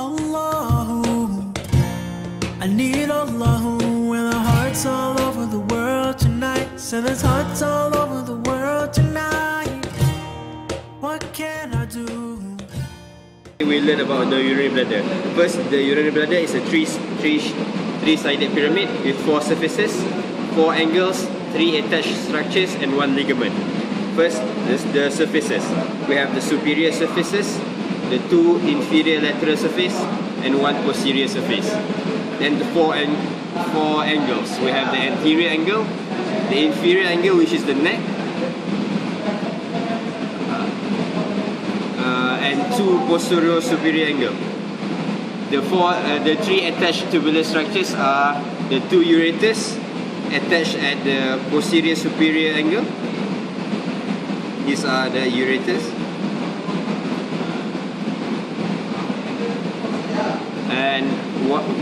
Allahu. I need Allahu when the hearts all over the world tonight. So there's hearts all over the world tonight. What can I do? We learn about the urinary bladder. First, the urinary bladder is a three, three, three-sided pyramid with four surfaces, four angles, three attached structures, and one ligament. First, the surfaces. We have the superior surfaces, the two inferior lateral surface, and one posterior surface. Then the four, ang four angles. We have the anterior angle, the inferior angle, which is the neck, uh, and two posterior superior angle. The four, uh, the three attached tubular structures are the two ureters attached at the posterior superior angle. These are the ureters. And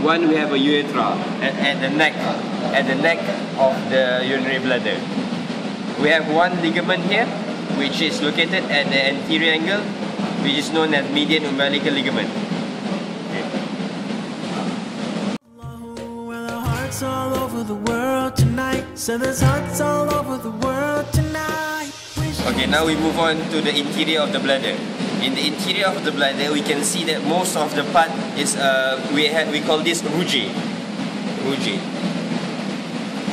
one we have a urethra at, at the neck, at the neck of the urinary bladder. We have one ligament here, which is located at the anterior angle, which is known as median umbilical ligament. Allahu when the hearts all over the world tonight. So there's hearts all over the world tonight. Okay, now we move on to the interior of the bladder. In the interior of the bladder, we can see that most of the part is uh, we have we call this rugae. Rugae.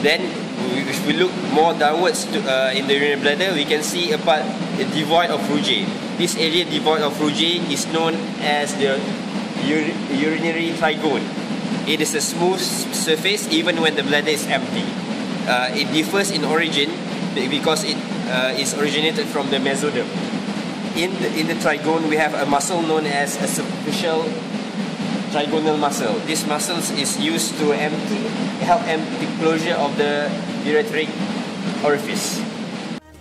Then, if we look more downwards to, uh, in the urinary bladder, we can see a part devoid of rugae. This area devoid of rugae is known as the ur- urinary trigone. It is a smooth surface even when the bladder is empty. Uh, it differs in origin because it uh, is originated from the mesoderm. In the, in the trigone, we have a muscle known as a superficial trigonal muscle. This muscle is used to empty, help empty closure of the ureteric orifice.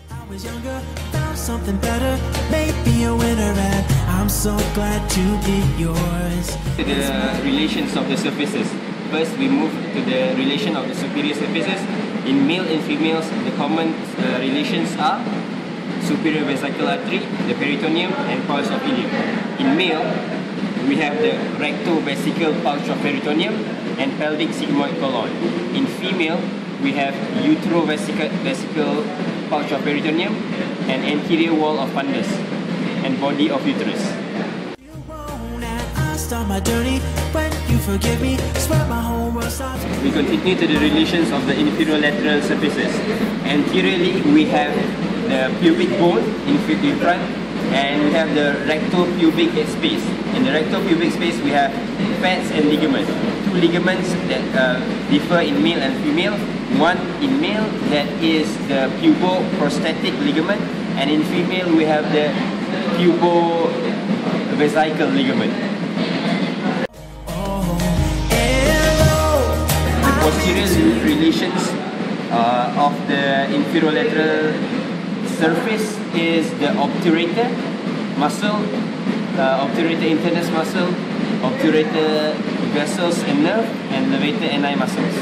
I was younger, found something better, maybe a winner, and I'm so glad to be yours. The relations of the surfaces. First, we move to the relation of the superior surfaces. In male and females, the common uh, relations are superior vesical artery, the peritoneum, and pulse of ileum. In male, we have the rectovesical pouch of peritoneum and pelvic sigmoid colon. In female, we have utero-vesical vesical pouch of peritoneum and anterior wall of fundus and body of uterus. You won't, and I start my journey when you forgive me. Swear my whole world stops. We continue to the relations of the inferior lateral surfaces. Anteriorly, we have the pubic bone in in front, and we have the retro-pubic space. In the retro-pubic space, we have fats and ligaments. Two ligaments that uh, differ in male and female. One in male that is the pubo-prostatic ligament, and in female we have the pubo-vesical ligament. The posterior relations uh, of the inferolateral surface is the obturator muscle, uh, obturator internus muscle, obturator vessels and nerve, and levator ani muscles.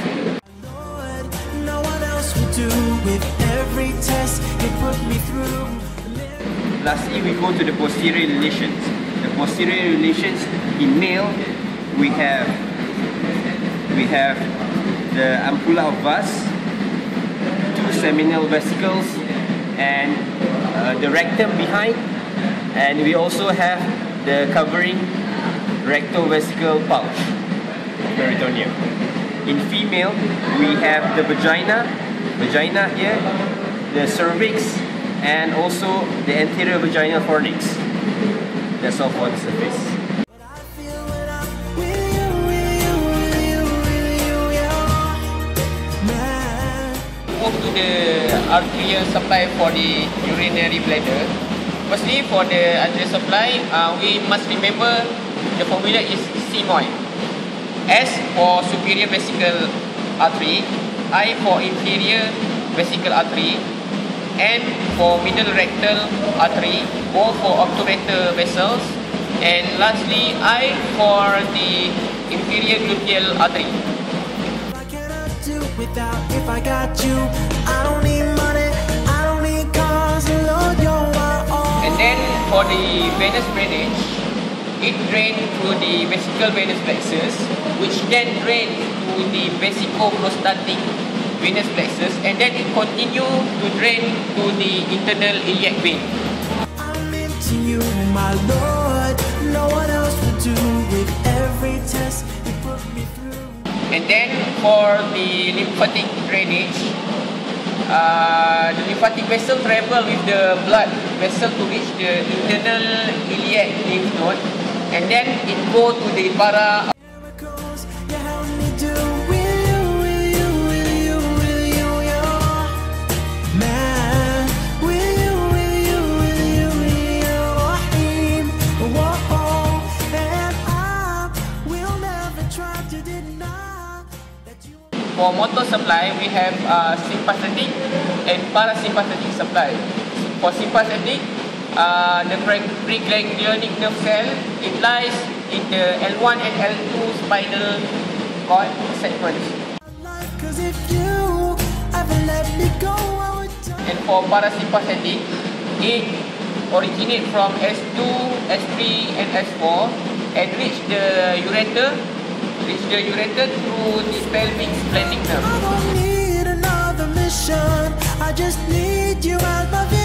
Lord, no one else would do with every test you put me through. Lastly, we go to the posterior relations. The posterior relations in male, we have we have the ampulla of vas, two seminal vesicles, and uh, the rectum behind, and we also have the covering rectovesical pouch, peritoneum. In female, we have the vagina, vagina here, the cervix, and also the anterior vaginal fornix. That's all for the surface. Arterial supply for the urinary bladder. Firstly, for the arterial supply, uh, we must remember the formula is sigmoid. S for superior vesical artery, I for inferior vesical artery, N for middle rectal artery, O for obturator vessels, and lastly I for the inferior gluteal artery. For the venous drainage, it drains through the vesical venous plexus, which then drain to the vesicoprostatic venous plexus, and then it continue to drain to the internal iliac vein. I'm into you, my Lord. No one else would do with every test you put me through. And then for the lymphatic drainage, uh, the lymphatic vessel travel with the blood vessel to reach the internal iliac lymph node, and then it go to the para. For motor supply, we have uh, sympathetic and parasympathetic supply. For sympathetic, uh, the pre- preganglionic nerve cell, it lies in the L1 and L2 spinal cord segments. And for parasympathetic, it originate from S2, S3 and S4 and reach the ureter, reach the ureter through the pelvic splenic nerve. I just need you as my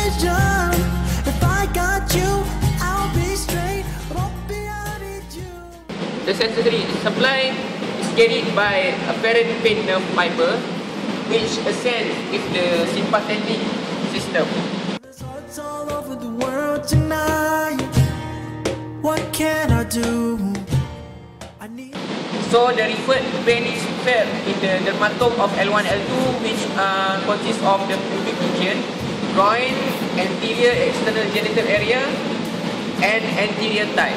the sensory supply is carried by a parent pain nerve fiber which ascends with the sympathetic system. So the referred vein is paired in the dermatome of L1, L2 which uh, consists of the pubic region, groin, anterior external genital area and anterior thigh.